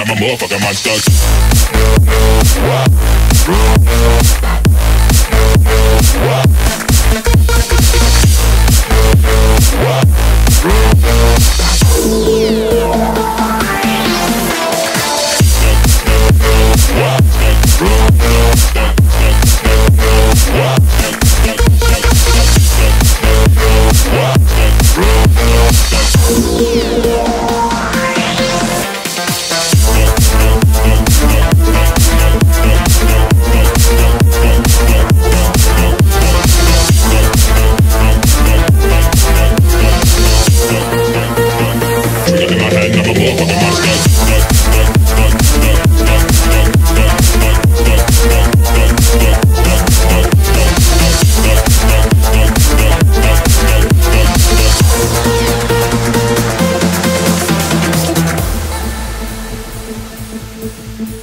I'm a motherfucker, my stuff.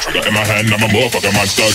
Trigger in my hand, I'm a motherfucker monster.